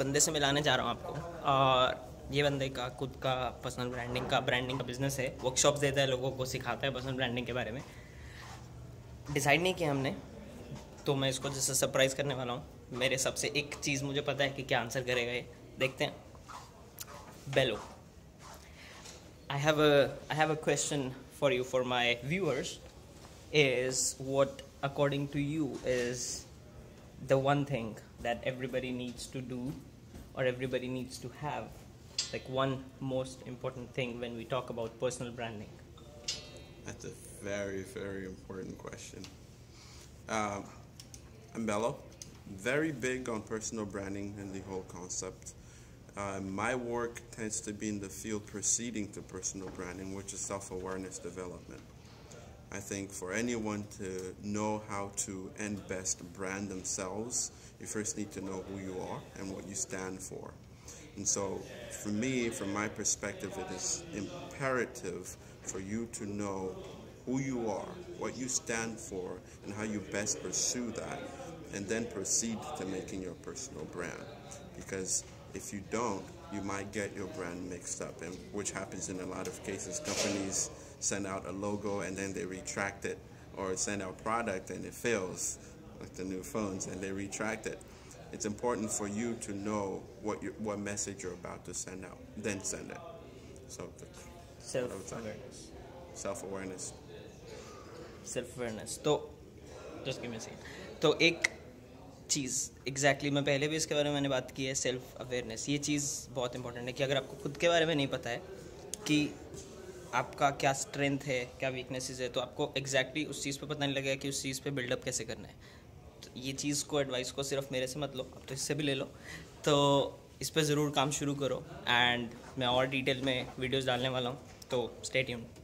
बंदे से मिलाने जा रहा हूँ आपको। और ये बंदे का, खुद का पर्सनल ब्रांडिंग का ब्रांडिंग का बिज़नेस है। वर्कशॉप देता है लोगों को, सिखाता है पर्सनल ब्रांडिंग के बारे में। डिसाइड नहीं किया हमने तो मैं इसको जैसे सरप्राइज़ करने वाला हूँ। मेरे सबसे एक चीज़ मुझे पता है कि क्या आंसर करेगा ये। देखते हैं। Below I have I have a question for you for my viewers is what according to you is the one thing that everybody needs to do or everybody needs to have like one most important thing when we talk about personal branding That's a very, very important question. Um, I'm Bello, very big on personal branding and the whole concept. Uh, my work tends to be in the field preceding to personal branding, which is self-awareness development. I think for anyone to know how to and best brand themselves, you first need to know who you are and what you stand for. And so, for me, from my perspective, it is imperative for you to know who you are, what you stand for, and how you best pursue that, and then proceed to making your personal brand. Because if you don't, you might get your brand mixed up, and which happens in a lot of cases. Companies send out a logo and then they retract it, or send out product and it fails, like the new phones, and they retract it. It's important for you to know what you, what message you're about to send out, then send it. So self awareness. Self awareness. Self awareness. So, just give me a second. So, एक चीज़ exactly exactly, मैं पहले भी इसके बारे में मैंने बात की है सेल्फ अवेयरनेस ये चीज़ बहुत इंपॉर्टेंट है कि अगर आपको खुद के बारे में नहीं पता है कि आपका क्या स्ट्रेंथ है क्या वीकनेसेस है तो आपको एग्जैक्टली exactly उस चीज़ पे पता नहीं लगेगा कि उस चीज़ पे बिल्डअप कैसे करना है। तो ये चीज़ को एडवाइस को सिर्फ़ मेरे से मत लो आप तो इससे भी ले लो। तो इस पर ज़रूर काम शुरू करो एंड मैं और डिटेल में वीडियोज़ डालने वाला हूँ तो स्टे ट्यून्ड